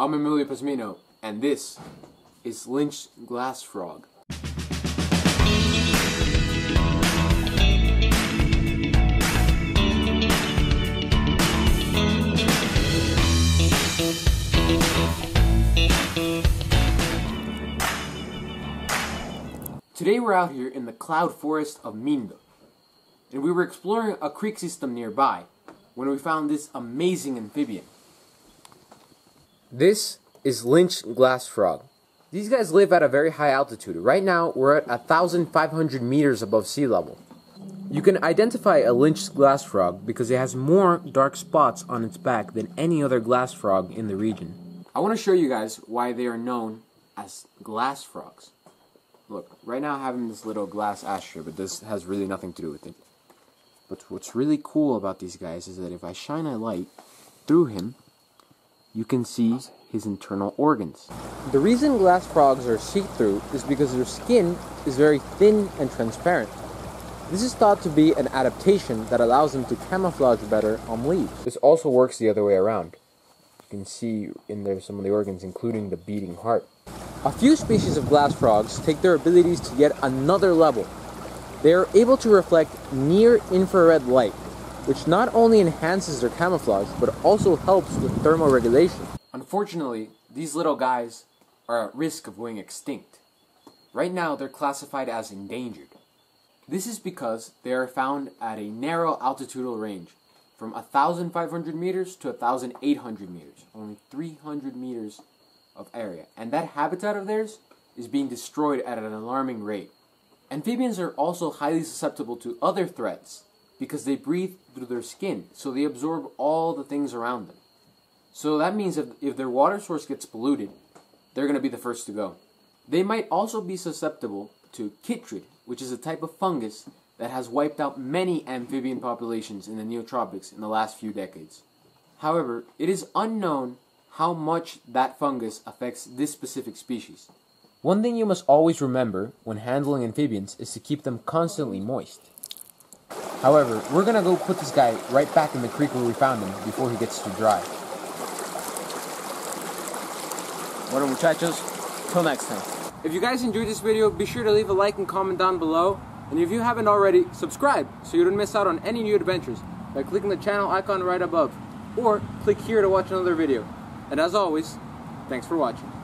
I'm Emilio Pazmino, and this is Lynch Glass Frog. Today we're out here in the cloud forest of Mindo, and we were exploring a creek system nearby when we found this amazing amphibian. This is Lynch glass frog. These guys live at a very high altitude. Right now, we're at 1,500 meters above sea level. You can identify a Lynch glass frog because it has more dark spots on its back than any other glass frog in the region. I want to show you guys why they are known as glass frogs. Look, right now I have this little glass ashtray, but this has really nothing to do with it. But what's really cool about these guys is that if I shine a light through him, you can see his internal organs. The reason glass frogs are see-through is because their skin is very thin and transparent. This is thought to be an adaptation that allows them to camouflage better on leaves. This also works the other way around. You can see in there some of the organs, including the beating heart. A few species of glass frogs take their abilities to yet another level. They are able to reflect near infrared light, which not only enhances their camouflage, but also helps with thermoregulation. Unfortunately, these little guys are at risk of going extinct. Right now, they're classified as endangered. This is because they are found at a narrow altitudinal range, from 1,500 meters to 1,800 meters, only 300 meters of area, and that habitat of theirs is being destroyed at an alarming rate. Amphibians are also highly susceptible to other threats because they breathe through their skin, so they absorb all the things around them. So that means if, if their water source gets polluted, they're going to be the first to go. They might also be susceptible to chytrid, which is a type of fungus that has wiped out many amphibian populations in the neotropics in the last few decades. However, it is unknown how much that fungus affects this specific species. One thing you must always remember when handling amphibians is to keep them constantly moist. However, we're gonna go put this guy right back in the creek where we found him before he gets too dry. Bueno muchachos, till next time. If you guys enjoyed this video, be sure to leave a like and comment down below. And if you haven't already, subscribe so you don't miss out on any new adventures by clicking the channel icon right above. Or click here to watch another video. And as always, thanks for watching.